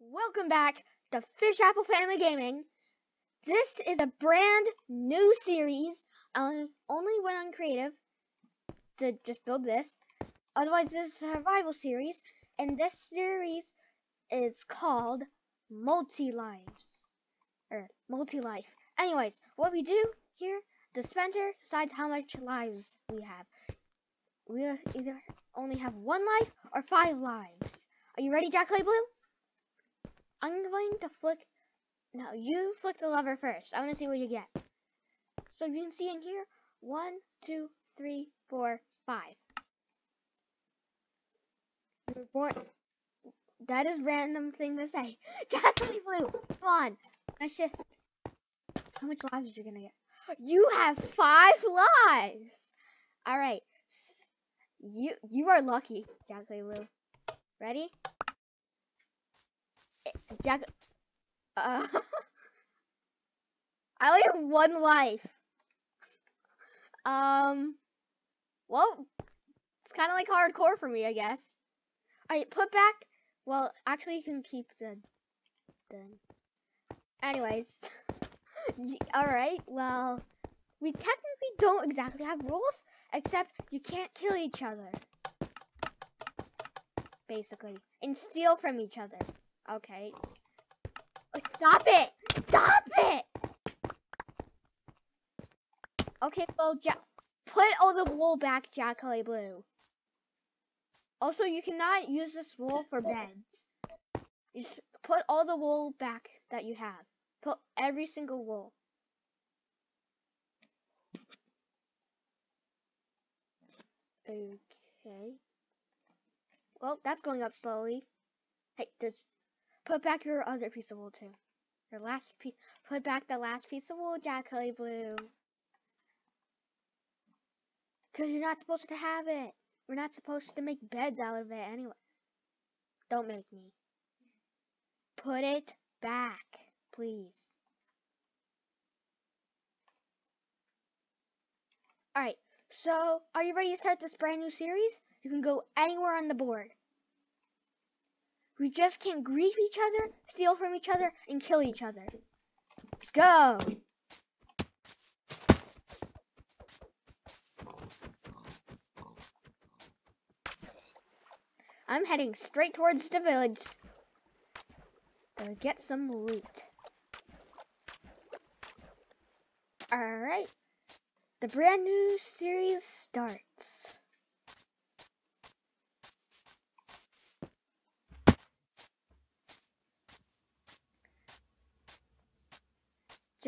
Welcome back to Fish Apple Family Gaming. This is a brand new series. I only went on creative to just build this. Otherwise, this is a survival series, and this series is called Multi Lives or Multi Life. Anyways, what we do here, the spender decides how much lives we have. We either only have one life or five lives. Are you ready, Jack Kelly Blue? I'm going to flick. No, you flick the lever first. I want to see what you get. So you can see in here, one, two, three, four, five. Born. That is random thing to say. Jackie Blue, come on. Let's just. How much lives are you gonna get? You have five lives. All right. You you are lucky, Jackie Blue. Ready? Jack. Uh, I only have one life. Um. Well, it's kind of like hardcore for me, I guess. I put back. Well, actually, you can keep the. the. Anyways. Alright, well. We technically don't exactly have rules, except you can't kill each other. Basically. And steal from each other. Okay. Oh, stop it! Stop it! Okay, well, ja put all the wool back, Jack Blue. Also, you cannot use this wool for beds. Just put all the wool back that you have. Put every single wool. Okay. Well, that's going up slowly. Hey, there's Put back your other piece of wool too. Your last piece. Put back the last piece of wool, Jack Kelly Blue. Because you're not supposed to have it. We're not supposed to make beds out of it anyway. Don't make me. Put it back, please. Alright, so are you ready to start this brand new series? You can go anywhere on the board. We just can't grief each other, steal from each other, and kill each other. Let's go! I'm heading straight towards the village Gonna get some loot. Alright. The brand new series starts.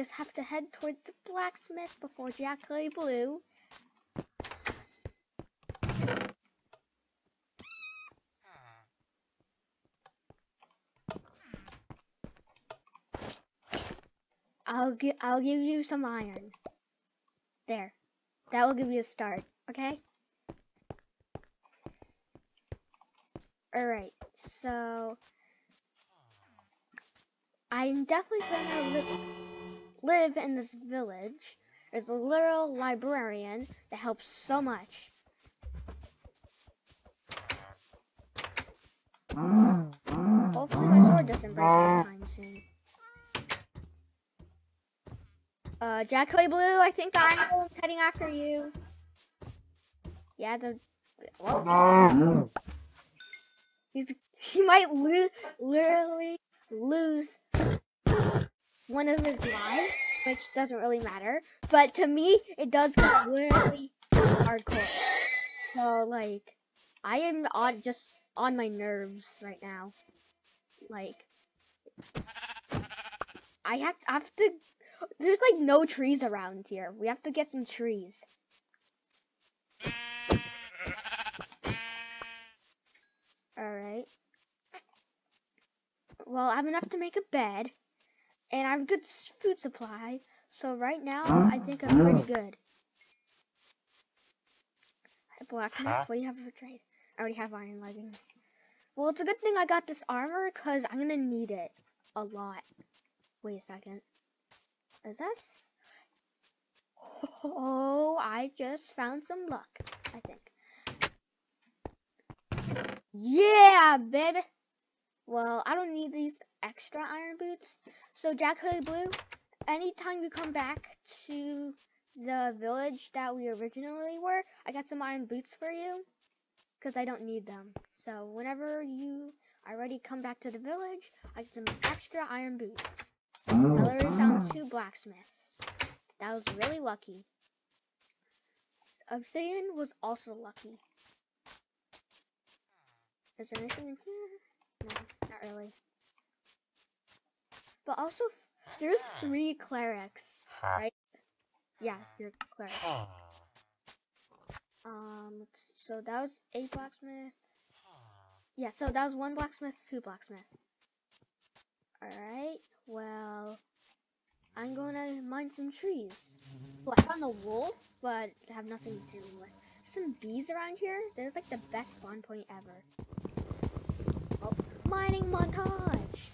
Just have to head towards the blacksmith before Jack Kelly Blue. I'll gi I'll give you some iron. There. That will give you a start, okay? Alright, so I'm definitely gonna live in this village. There's a little librarian that helps so much. Hopefully my sword doesn't break anytime soon. Uh, Jack Kelly Blue, I think the Iron heading after you. Yeah, the... Well, he's, he might lo literally lose one of his lives, which doesn't really matter. But to me, it does get literally hardcore. So like, I am on just on my nerves right now. Like, I have I have to. There's like no trees around here. We have to get some trees. Alright. Well, I have enough to make a bed. And I have good food supply. So right now, I think I'm pretty good. Blacksmith, huh? what do you have for trade? I already have iron leggings. Well, it's a good thing I got this armor, because I'm going to need it a lot. Wait a second. Is this? Oh, I just found some luck, I think. Yeah, baby! Well, I don't need these extra iron boots. So Jack Hood Blue, anytime you come back to the village that we originally were, I got some iron boots for you because I don't need them. So whenever you already come back to the village, I get some extra iron boots. I literally found oh, two blacksmiths. That was really lucky. Obsidian was also lucky. Is there anything in here? No, not really. But also, there's three clerics, right? Yeah, you're a cleric. Um, so that was eight blacksmith. Yeah, so that was one blacksmith, two blacksmith. Alright, well, I'm gonna mine some trees. Well, I found a wolf, but have nothing to do with. Some bees around here. There's like the best spawn point ever. Mining montage.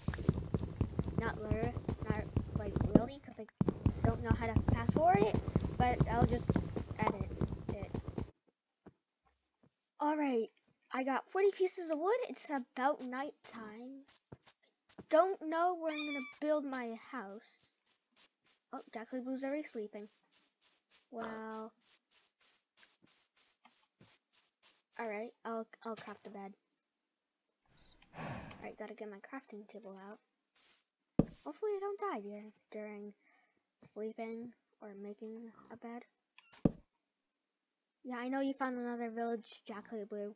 Not literally, not like really, because I don't know how to fast forward it, but I'll just edit it. Alright, I got 40 pieces of wood. It's about night time. Don't know where I'm gonna build my house. Oh, Jackie Blue's already sleeping. Well, alright, I'll, I'll craft a bed. Alright, gotta get my crafting table out. Hopefully I don't die during, during sleeping or making a bed. Yeah, I know you found another village, Jackie Blue.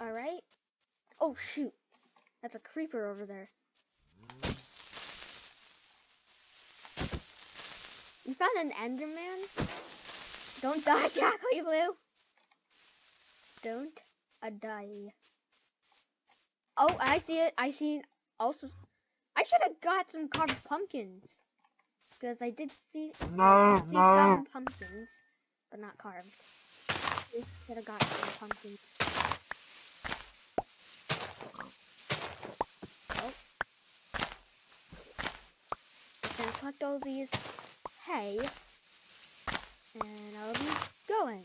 Alright. Oh, shoot. That's a creeper over there. You found an Enderman? Don't die, Jackie Blue. Don't uh, die. Oh, I see it. I see. Also, I should have got some carved pumpkins because I did see, No, see no. some pumpkins, but not carved. Should have got some pumpkins. Oh. Gonna collect all these hay, and I'll be going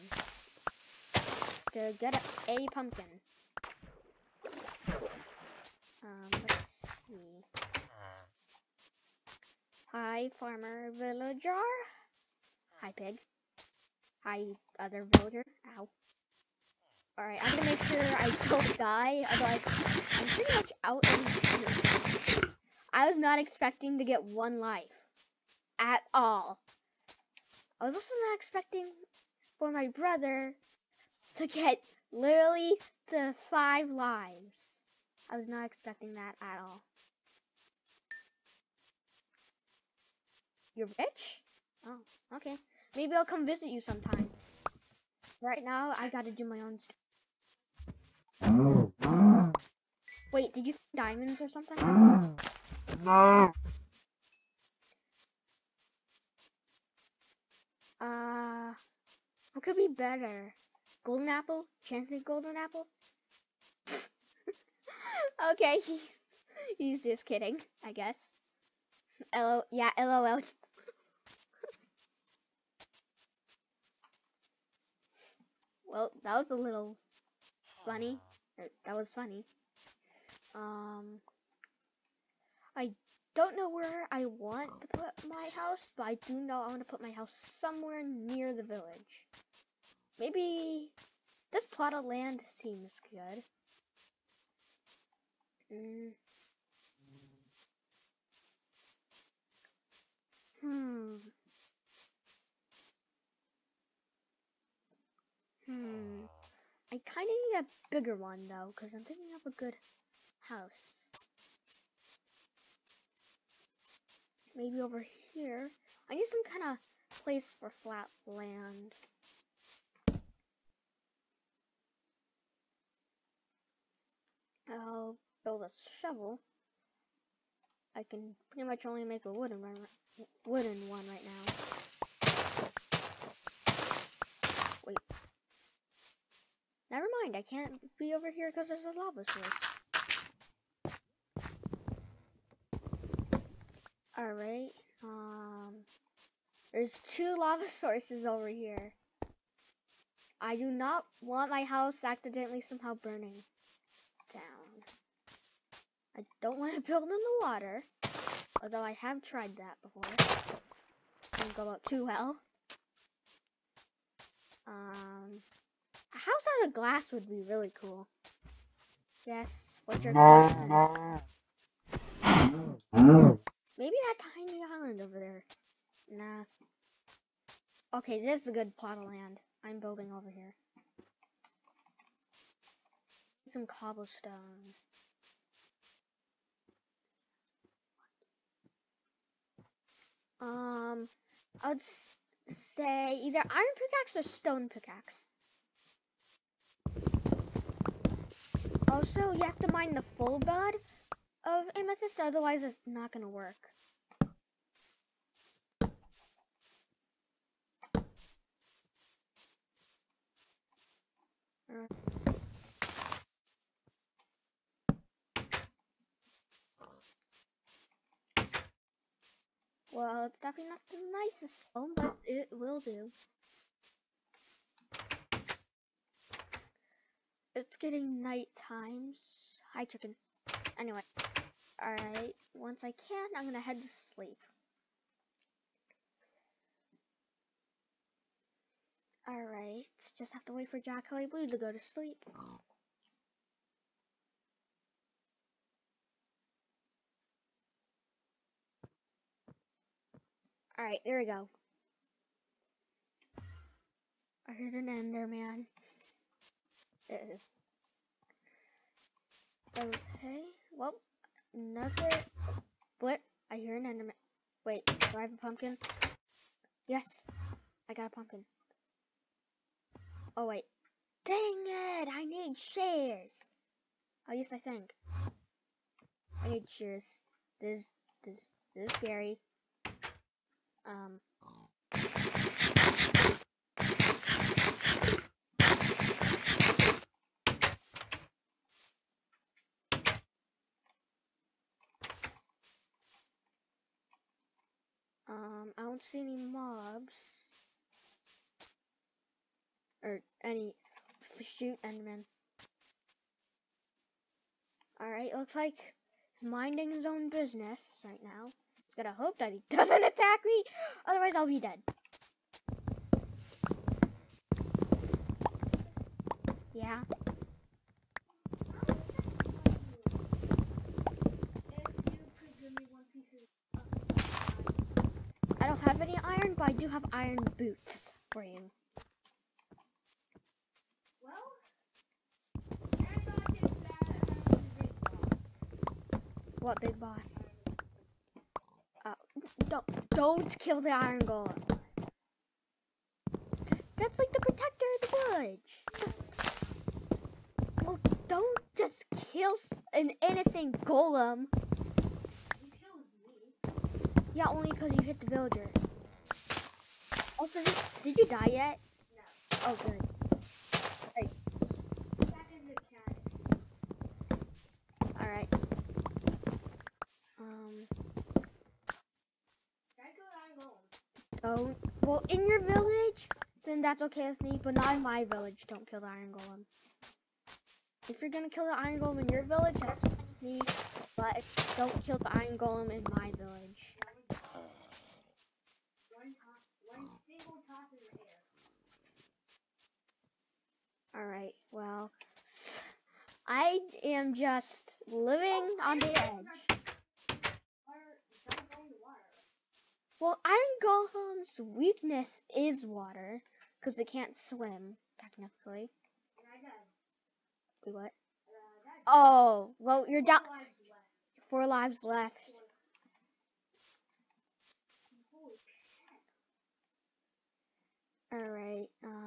to get a, a pumpkin. Um, let's see. Hi, farmer villager. Hi, pig. Hi, other villager. Ow. Alright, I'm gonna make sure I don't die, otherwise I'm pretty much out I was not expecting to get one life. At all. I was also not expecting for my brother to get literally the five lives. I was not expecting that at all. You're rich? Oh, okay. Maybe I'll come visit you sometime. Right now, I gotta do my own stuff. Wait, did you find diamonds or something? No. Uh, what could be better? Golden apple? Chanted golden apple? okay, he's, he's just kidding, I guess. LO, yeah, LOL. well, that was a little funny. Or, that was funny. Um, I don't know where I want to put my house, but I do know I want to put my house somewhere near the village. Maybe this plot of land seems good. Mm. Hmm. Hmm. I kind of need a bigger one though, because I'm thinking of a good house. Maybe over here. I need some kind of place for flat land. I'll build a shovel. I can pretty much only make a wooden one, wooden one right now. Wait. Never mind, I can't be over here because there's a lava source. Alright, um, there's two lava sources over here. I do not want my house accidentally somehow burning down. I don't want to build in the water, although I have tried that before. Didn't go up too well. Um, a house out of glass would be really cool. Yes, what's your question? Maybe that tiny island over there. Nah. Okay, this is a good plot of land. I'm building over here. Some cobblestone. Um, I would say either iron pickaxe or stone pickaxe. Also, you have to mine the full bud of amethyst, otherwise it's not gonna work. Uh, Well, it's definitely not the nicest home, but it will do. It's getting night times. Hi, chicken. Anyway, alright. Once I can, I'm gonna head to sleep. Alright, just have to wait for Jack Kelly Blue to go to sleep. Alright, there we go. I heard an Enderman. Uh, Okay, well, another flip. I hear an Enderman. Wait, do I have a pumpkin? Yes, I got a pumpkin. Oh wait, dang it! I need shears. Oh yes, I think I need shears. This, this, this is scary. Um. Um, I don't see any mobs. Or any shoot Enderman. Alright, looks like he's minding his own business right now. Just gotta hope that he doesn't attack me, otherwise I'll be dead. Yeah. I don't have any iron, but I do have iron boots for you. What big boss? Uh, don't don't kill the iron golem. Th- That's like the protector of the village. Well, don't just kill an innocent golem. Yeah, only because you hit the villager. Did, you die yet? No. Oh, good. Right. Alright. Um. Don't. Well, in your village, then that's okay with me, but not in my village. Don't kill the iron golem. If you're gonna kill the iron golem in your village, that's fine with me. But don't kill the iron golem in my village. Alright, well, I am just living on the edge. Well, Iron Golem's weakness is water, because they can't swim, technically. Wait, what? Oh, well, you're down. Four lives left. Alright, um,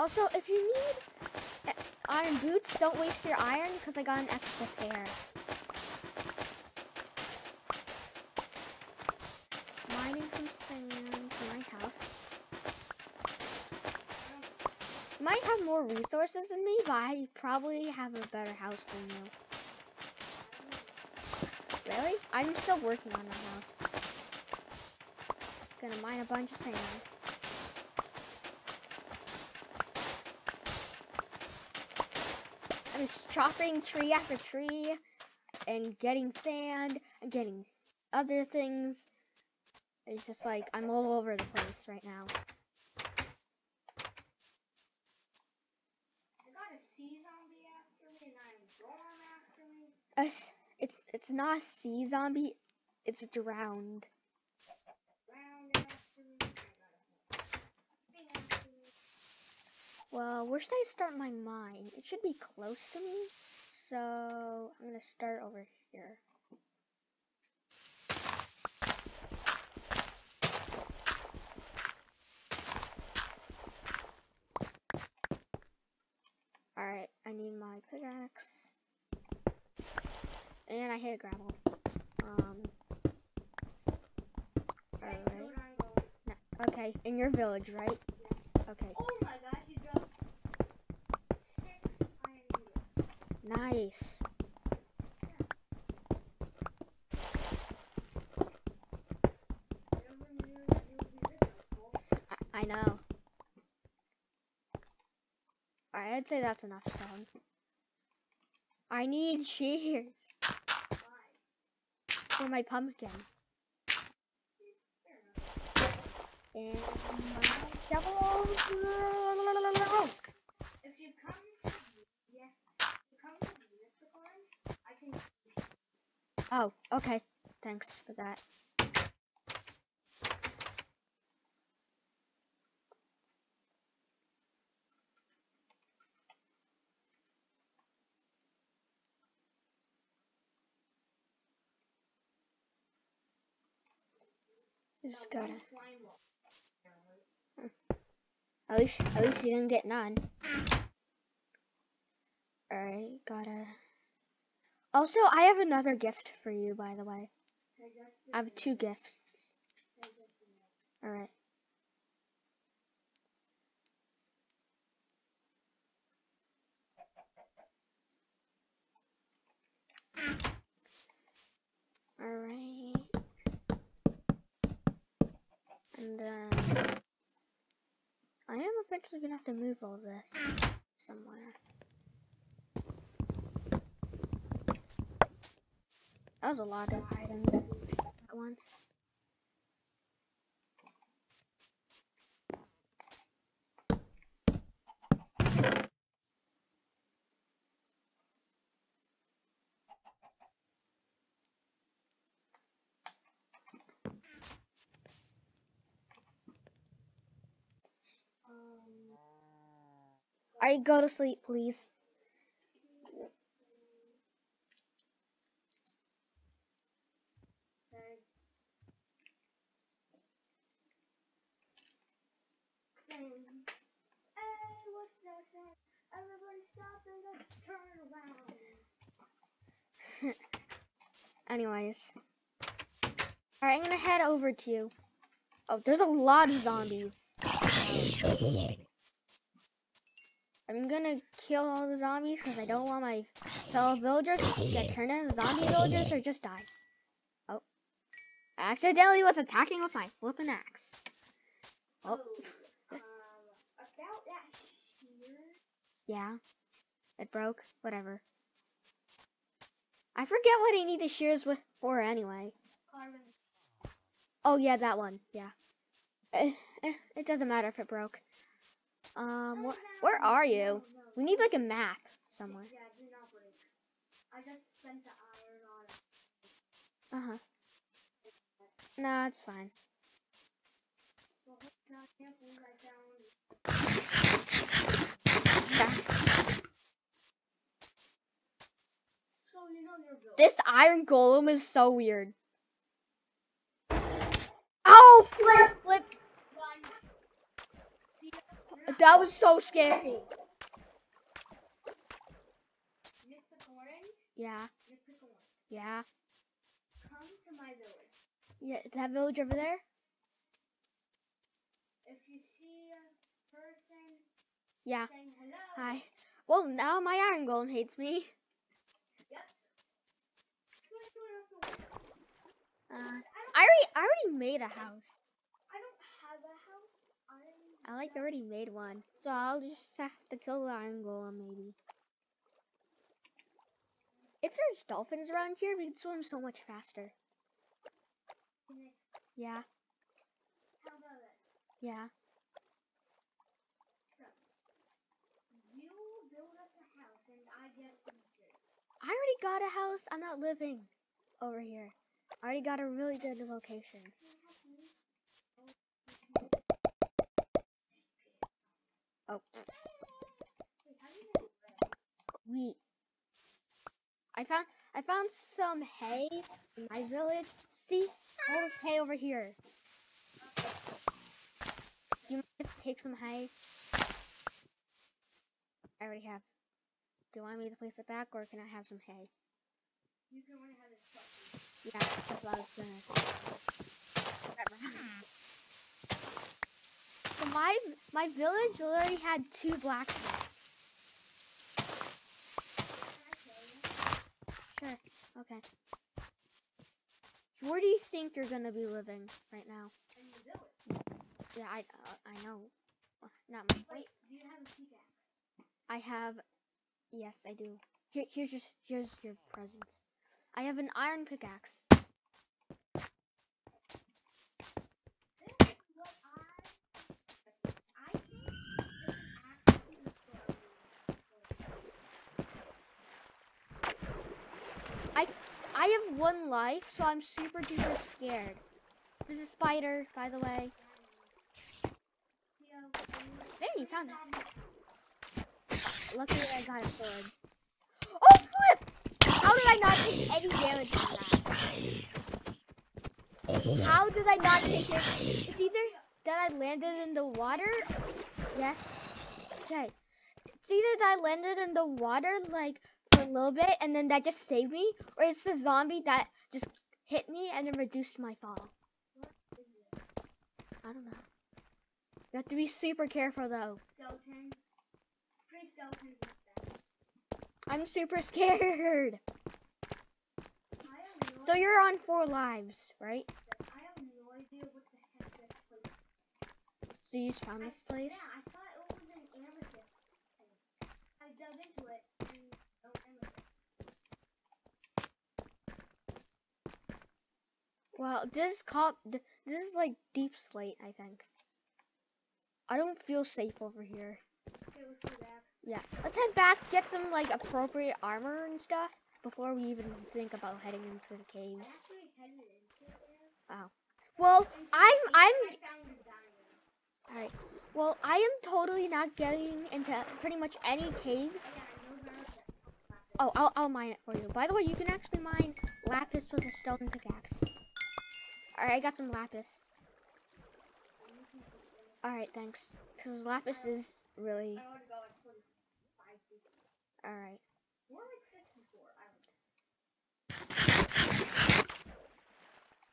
Also, if you need uh, iron boots, don't waste your iron because I got an extra pair. Mining some sand for my house. Might have more resources than me, but I probably have a better house than you. Really? I'm still working on my house. Gonna mine a bunch of sand. Just chopping tree after tree and getting sand and getting other things. It's just like I'm all over the place right now. I got a sea zombie after me and I'm going after me. It's it's not a sea zombie. It's drowned. Round after me. I got a thing after me. Well, where should I start my mine? It should be close to me. So I'm gonna start over here. Alright, I need my pickaxe. And I hit gravel. Um Okay, Alright. good, I'm going. n- Okay, in your village, right? Okay. Oh my gosh, you dropped six iron ingots. Nice. I never knew that you would be helpful. I, know. Alright, I'd say that's enough stone. I need shears for my pumpkin. And my shovel. If you come to yeah, if you come to this farm, I can Oh, okay. Thanks for that. Just gotta. At least, at least you didn't get none. Alright, gotta. Also, I have another gift for you, by the way. I have two gifts. Alright. Alright. And then I am eventually gonna have to move all this somewhere. That was a lot of items at once. Um, I go to sleep, please. Saying? Everybody stop and turn around. Anyways. Alright, I'm gonna head over to you. Oh, there's a lot of zombies. I'm gonna kill all the zombies because I don't want my fellow villagers to get turned into zombie villagers or just die. Oh. I accidentally was attacking with my flippin' axe. Oh. um, about that shear. Yeah. It broke. Whatever. I forget what I need the shears with for anyway. Carmen, Oh yeah, that one. Yeah. Eh, eh, it doesn't matter if it broke. Um, wh- where are you? We need like a map somewhere. Yeah, not break. I just spent the iron on it. Uh huh. Nah, it's fine. Well, not careful, I found Yeah. So you know your village. This iron golem is so weird. Oh, flip, flip. That was so scary. Yeah, yeah, Come to my village. yeah. That village over there. If you see a person Yeah. Hi. Well, now my iron golem hates me. twist it off the window. Uh, I already, I already made a house. I don't have a house. I I like already made one, so I'll just have to kill the iron golem maybe. If there's dolphins around here, we can swim so much faster. Yeah, how about this? yeah. So, you build us a house and I get some dirt. I already got a house. I'm not living over here. I already got a really good location. Oh, wheat. I found I found some hay in my village. See, all this hay over here. Do you mind if I take some hay? I already have. Do you want me to place it back, or can I have some hay? You can only have this. Yeah, that's what I was gonna. So my my village literally had two blacksmiths. Can I kill you? Sure. Okay. Where do you think you're gonna be living right now? In the village. Yeah, I uh, I know. Not my. Wait, do you have a pickaxe? I have. Yes, I do. Here, here's your, here's your presents. I have an iron pickaxe. I. I have one life, so I'm super duper scared. This is a spider, by the way. There, you found it. Luckily, I got a sword. Oh, flip! How did I not take any damage from that? How did I not take it? It's either that I landed in the water. Yes. Okay. It's either that I landed in the water, like, for a little bit, and then that just saved me, or it's the zombie that just hit me and then reduced my fall. I don't know. You have to be super careful, though. skeleton. I'm super scared. So you're on four lives, right? No. So you just found this place? Yeah, I thought it an amethyst. I dug into it and no amethyst. Well, this is called, this is like deep slate, I think. I don't feel safe over here. Okay. Yeah, let's head back, get some like appropriate armor and stuff before we even think about heading into the caves. it there. Well, I'm, I'm, I found a diamond. alright. Well, I am totally not getting into pretty much any caves. Oh, Oh, I'll, I'll mine it for you. By the way, you can actually mine lapis with a stone pickaxe. Alright, I got some lapis. Alright, thanks. Because lapis is really. I want to go like 45 feet. Alright. More like 64. I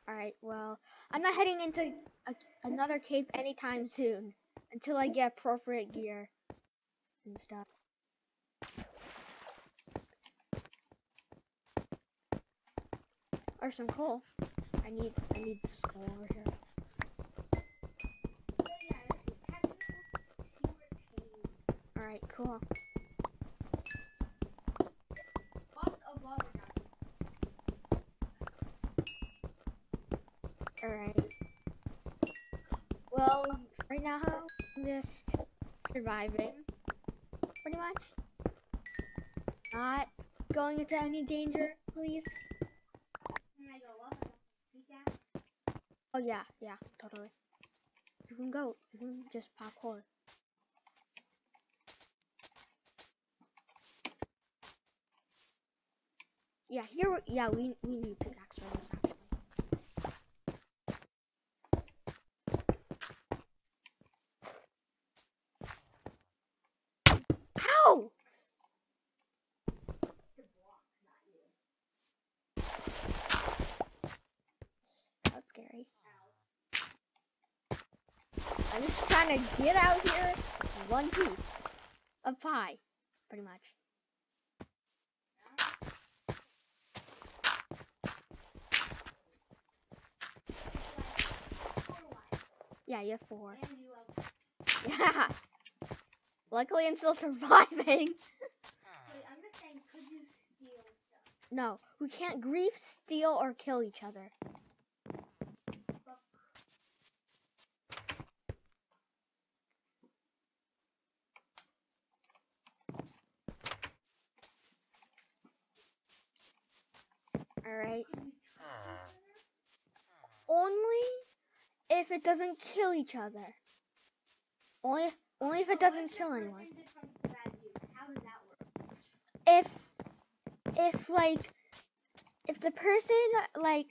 know. Alright, well, I'm not heading into a, another cave anytime soon. Until I get appropriate gear and stuff. Or some coal. I need I need this coal over here. So yeah, this is technically secret cave. Alright, cool. Alright. Well, right now I'm just surviving. Pretty much. Not going into any danger, please. Oh yeah, yeah, totally. You can go. You can just parkour. Yeah, here, yeah, we, we need pickaxe for this, actually. How? How scary. I'm just trying to get out here one piece of pie, pretty much. Yeah, you have four. And you have. Yeah. Luckily, I'm still surviving. Wait, I'm just saying, could you steal stuff? No, we can't grief, steal, or kill each other. But Alright. could you trust each other? Only if it doesn't kill each other. Only, only if it doesn't kill anyone. did something bad to you? How does that work? if if like if the person like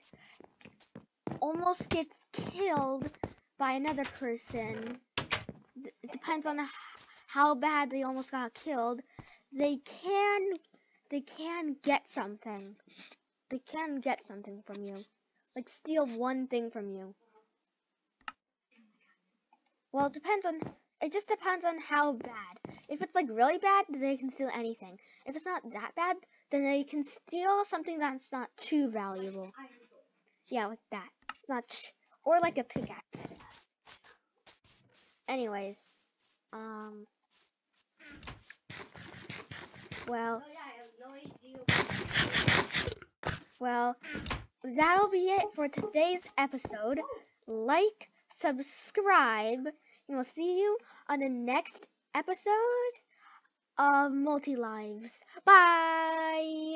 almost gets killed by another person it depends on how bad they almost got killed they can they can get something they can get something from you like steal one thing from you well it depends on it just depends on how bad if it's like really bad they can steal anything if it's not that bad, then they can steal something that's not too valuable. Yeah, like that. Not, or like a pickaxe. Anyways, um, well, Oh yeah, I have no idea. well, that'll be it for today's episode. Like, subscribe, and we'll see you on the next episode of Multi Lives. Bye!